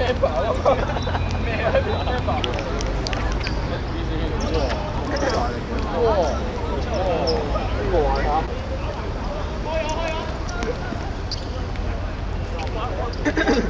咩跑啊？咩跑？哇！哇！哇！哇！开啊！开啊！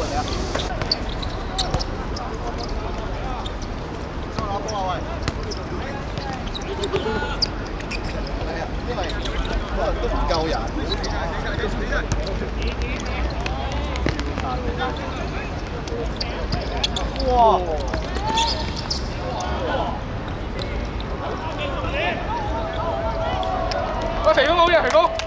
上场唔好人。哇！我前邊冇嘢，係講。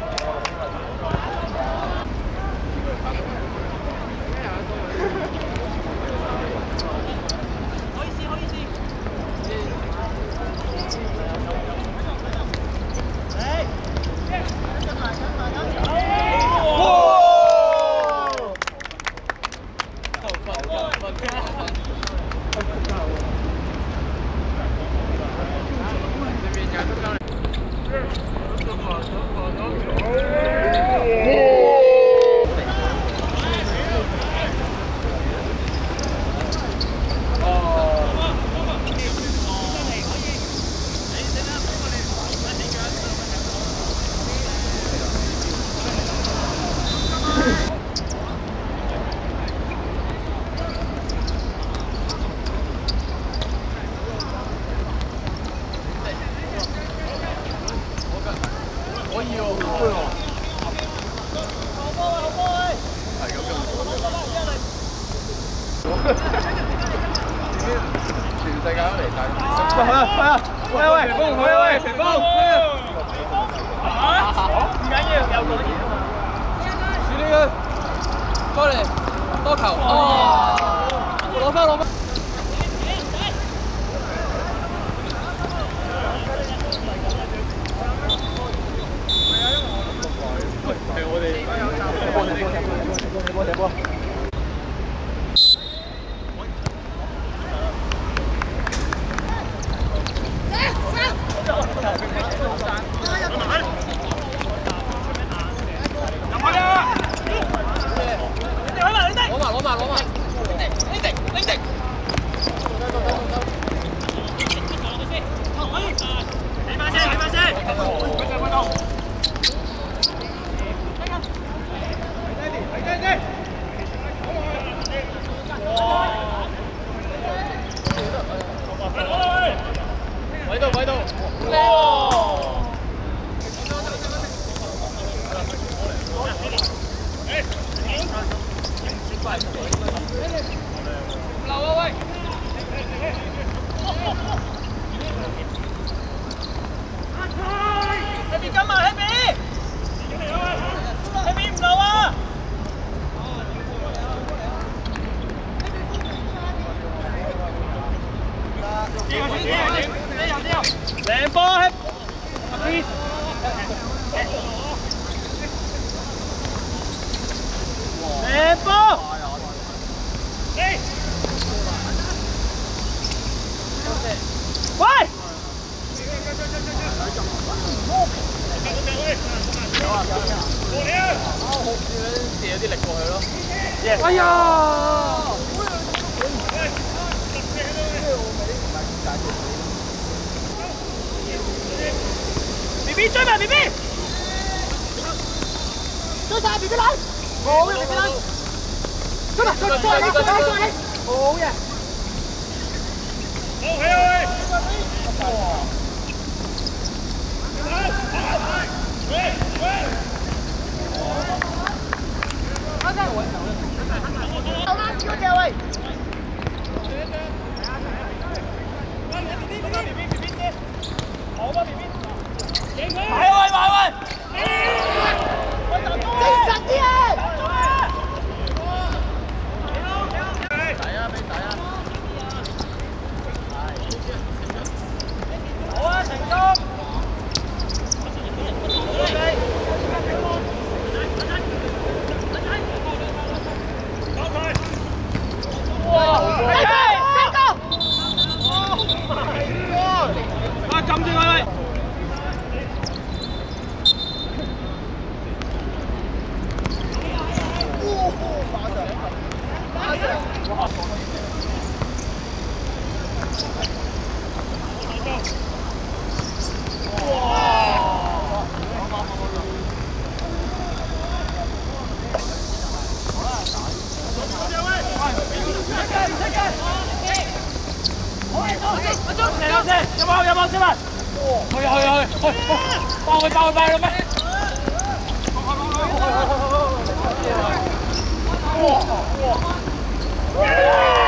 네. 世界嚟睇。喂喂喂喂，前鋒，喂喂功鋒。啊？唔緊要，有可以。處理佢，過嚟，多球。哦。攞翻攞翻。Thank you. Mà có. Lâu quá ơi. 我借咗啲力過去咯。哎呀！B B 追埋 B B，追晒 B B 啦！好嘅 B B 啦！追埋追埋追埋追埋追埋！好嘅。有冇？有冇先啦！去去去去！包去包去包去，得未？包！